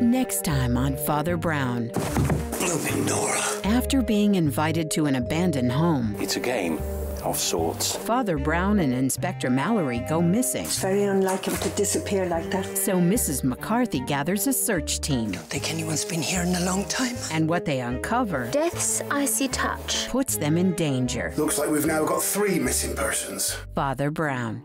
Next time on Father Brown. Blooming Nora. After being invited to an abandoned home, It's a game of sorts. Father Brown and Inspector Mallory go missing. It's very unlike him to disappear like that. So Mrs. McCarthy gathers a search team, Don't Think anyone's been here in a long time? and what they uncover Death's icy touch. puts them in danger. Looks like we've now got three missing persons. Father Brown.